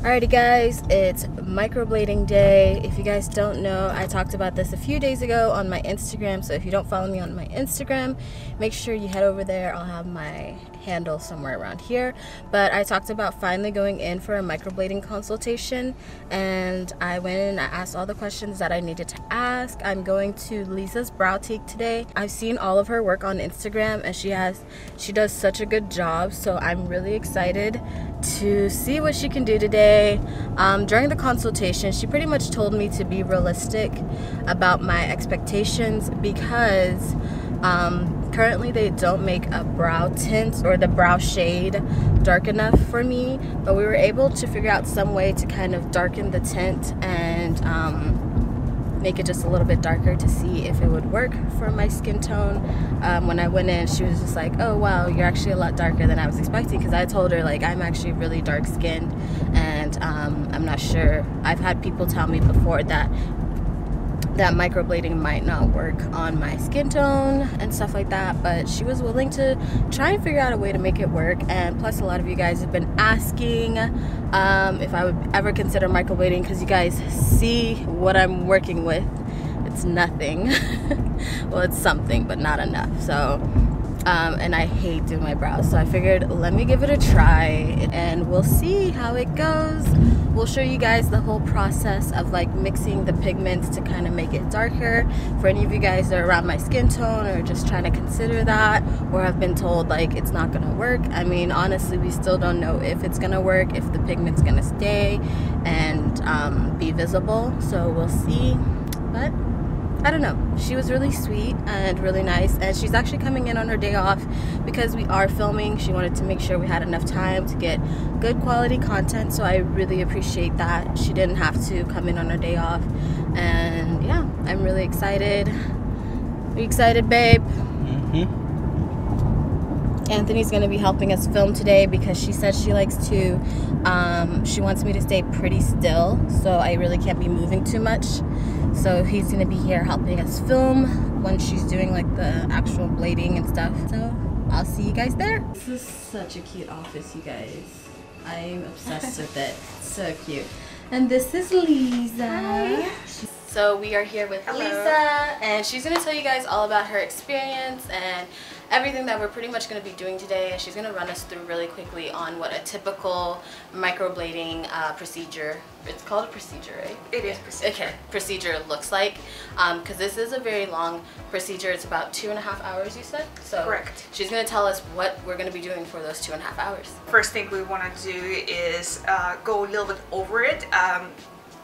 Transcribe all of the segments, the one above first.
Alrighty guys, it's microblading day. If you guys don't know, I talked about this a few days ago on my Instagram. So if you don't follow me on my Instagram, make sure you head over there. I'll have my handle somewhere around here. But I talked about finally going in for a microblading consultation and I went in I asked all the questions that I needed to ask. I'm going to Leeza's Browtique today. I've seen all of her work on Instagram and she has she does such a good job. So I'm really excited to see what she can do today. Um, during the consultation, she pretty much told me to be realistic about my expectations because um, currently they don't make a brow tint or the brow shade dark enough for me, but we were able to figure out some way to kind of darken the tint and um, make it just a little bit darker to see if it would work for my skin tone. Um, when I went in, she was just like, oh wow, you're actually a lot darker than I was expecting because I told her like I'm actually really dark skinned and um, I'm not sure. I've had people tell me before that that microblading might not work on my skin tone and stuff like that but she was willing to try and figure out a way to make it work. And plus a lot of you guys have been asking um, if I would ever consider microblading because you guys see what I'm working with. It's nothing. Well it's something but not enough. So um, and I hate doing my brows. So I figured let me give it a try and we'll see how it goes we'll show you guys the whole process of like mixing the pigments to kind of make it darker. For any of you guys that are around my skin tone or just trying to consider that or have been told like it's not gonna work I mean honestly we still don't know if it's gonna work if the pigment's gonna stay and um, be visible. So we'll see. But I don't know. She was really sweet and really nice, and she's actually coming in on her day off because we are filming. She wanted to make sure we had enough time to get good quality content, so I really appreciate that. She didn't have to come in on her day off, and yeah, I'm really excited. Are you excited, babe? Mm-hmm. Anthony's going to be helping us film today because she says she likes to, um, she wants me to stay pretty still, so I really can't be moving too much. So he's going to be here helping us film when she's doing like the actual blading and stuff. So I'll see you guys there. This is such a cute office, you guys. I'm obsessed with it. So cute. And this is Leeza. Hi. So we are here with Hello. Leeza and she's going to tell you guys all about her experience and everything that we're pretty much going to be doing today and she's going to run us through really quickly on what a typical microblading uh, procedure, it's called a procedure, right? It is procedure. Okay, procedure looks like because this is a very long procedure. It's about two and a half hours you said? So Correct. She's going to tell us what we're going to be doing for those two and a half hours. First thing we want to do is uh, go a little bit over it. Um,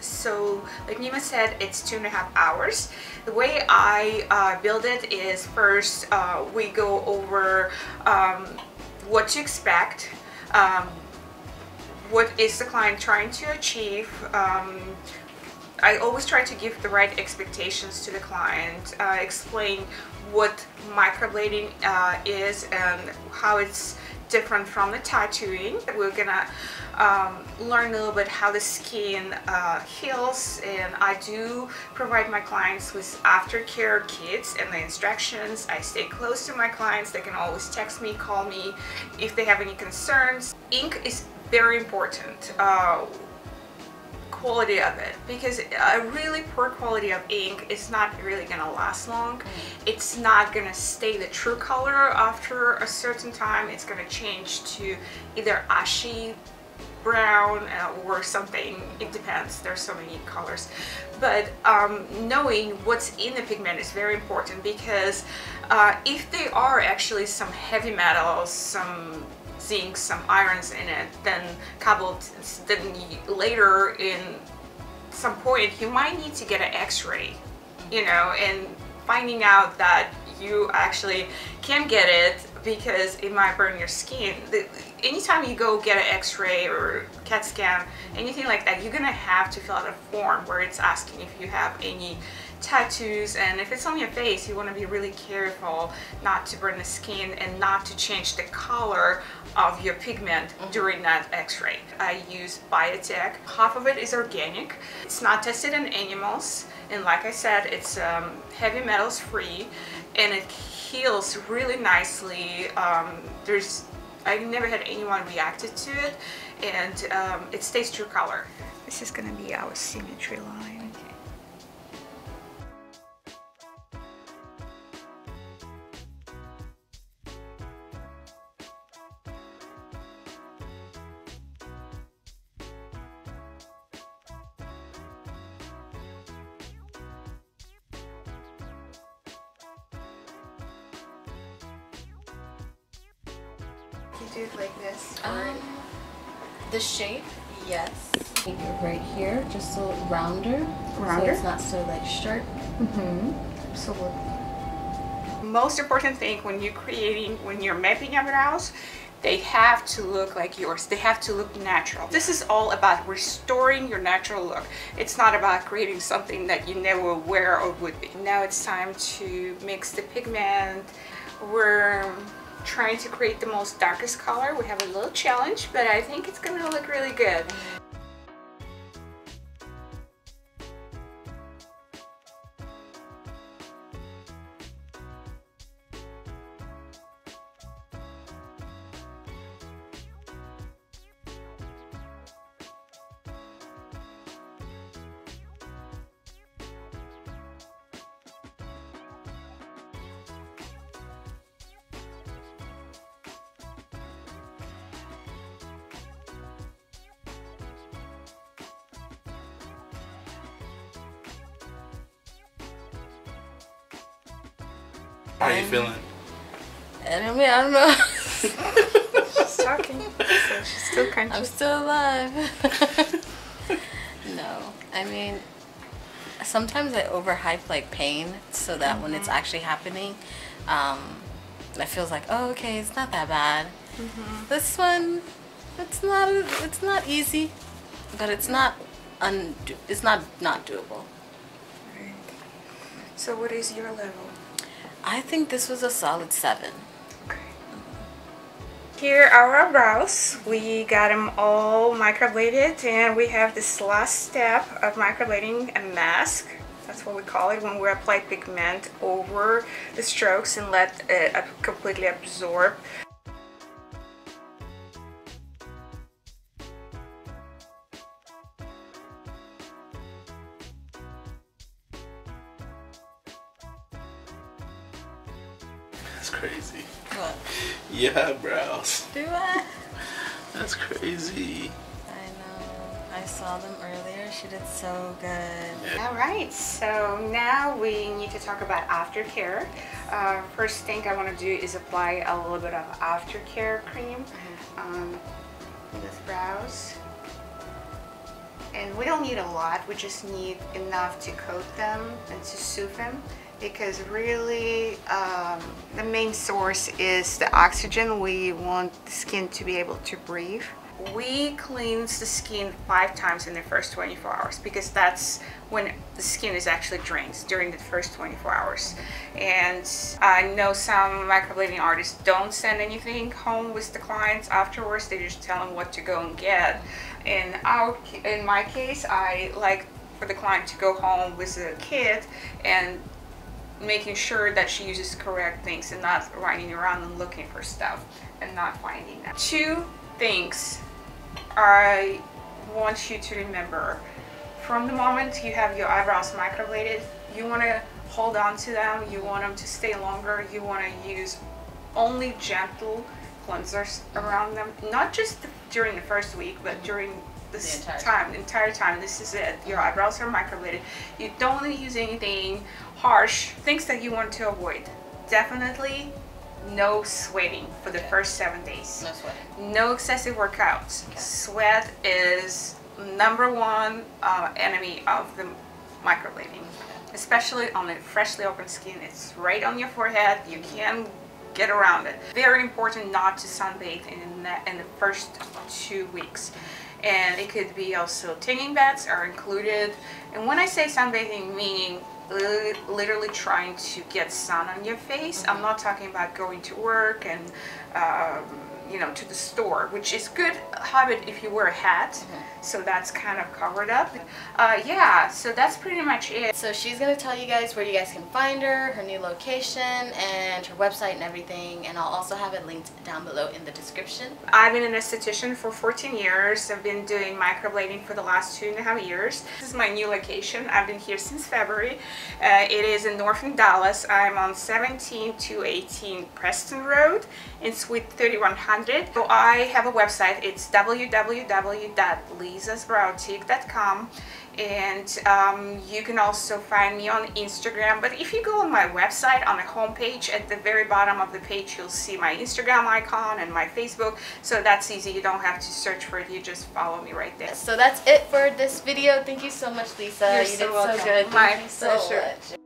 so like Nyma said, it's two and a half hours. The way I uh, build it is first uh, we go over um, what to expect, um, what is the client trying to achieve, um, I always try to give the right expectations to the client, uh, explain what microblading uh, is and how it's different from the tattooing. We're gonna um, learn a little bit how the skin uh, heals and I do provide my clients with aftercare kits and the instructions. I stay close to my clients. They can always text me, call me if they have any concerns. Ink is very important. Uh, quality of it. Because a really poor quality of ink is not really gonna last long. It's not gonna stay the true color after a certain time. It's gonna change to either ashy brown uh, or something. It depends. There's so many colors. But um, knowing what's in the pigment is very important because uh, if they are actually some heavy metals some zinc some irons in it then cobalt then later in some point you might need to get an x-ray you know and finding out that you actually can get it because it might burn your skin. The, anytime you go get an x-ray or CAT scan, anything like that, you're gonna have to fill out a form where it's asking if you have any tattoos and if it's on your face you want to be really careful not to burn the skin and not to change the color of your pigment mm -hmm. during that x-ray. I use Bio Tek. Half of it is organic. It's not tested in animals and like I said it's um, heavy metals free and it heals really nicely. Um, there's I never had anyone reacted to it and um, it stays true color. This is gonna be our symmetry line. You do it like this. or- Um, the shape, yes. Make it right here, just a little rounder. Rounder? So it's not so like sharp. Absolutely. Most important thing when you're creating, when you're mapping your brows, they have to look like yours. They have to look natural. This is all about restoring your natural look. It's not about creating something that you never wear or would be. Now it's time to mix the pigment. We're trying to create the most darkest color. We have a little challenge, but I think it's gonna look really good. How you feeling? I mean, I don't know. She's talking, so she's still conscious. I'm still alive. no, I mean, sometimes I overhype like pain so that when it's actually happening, um, it feels like, oh, okay, it's not that bad. This one, it's not, it's not easy, but it's not, un, it's not not doable. Right. So what is your level? I think this was a solid seven. Here are our brows. We got them all microbladed and we have this last step of microblading a mask. That's what we call it when we apply pigment over the strokes and let it completely absorb. What? You have brows. Do I? That's crazy. I know. I saw them earlier. She did so good. All right, so now we need to talk about aftercare. Uh, first thing I want to do is apply a little bit of aftercare cream on the brows. And we don't need a lot, we just need enough to coat them and to soothe them because really um, the main source is the oxygen. We want the skin to be able to breathe. We cleanse the skin five times in the first 24 hours because that's when the skin is actually drained during the first 24 hours. And I know some microblading artists don't send anything home with the clients afterwards. They just tell them what to go and get. In our, in my case, I like for the client to go home with a kit and making sure that she uses correct things and not running around and looking for stuff and not finding them. Two things I want you to remember. From the moment you have your eyebrows microbladed, you want to hold on to them, you want them to stay longer, you want to use only gentle cleansers around them, not just during the first week, but during this The entire time, the entire time. This is it. Your eyebrows are microbladed. You don't want to use anything harsh, things that you want to avoid. Definitely no sweating for the first seven days. No sweating. No excessive workouts. Sweat is number one uh, enemy of the microblading, especially on a freshly opened skin. It's right on your forehead. You can't get around it. Very important not to sunbathe in the, in the first two weeks. And it could be also tanning beds are included. And when I say sunbathing, meaning literally trying to get sun on your face. I'm not talking about going to work and um, you know, to the store, which is good habit if you wear a hat. Mm-hmm. So that's kind of covered up. Uh, yeah, so that's pretty much it. So she's gonna tell you guys where you guys can find her, her new location, and her website and everything. And I'll also have it linked down below in the description. I've been an esthetician for 14 years. I've been doing microblading for the last two and a half years. This is my new location. I've been here since February. Uh, it is in Northern Dallas. I'm on 17 to 18 Preston Road in Suite 3100. So I have a website. It's www.leezasbrowtique.com and um, you can also find me on Instagram. But if you go on my website on the homepage, at the very bottom of the page, you'll see my Instagram icon and my Facebook. So that's easy. You don't have to search for it. You just follow me right there. So that's it for this video. Thank you so much, Leeza. You're you so did welcome. so good. My Thank you so pleasure. much.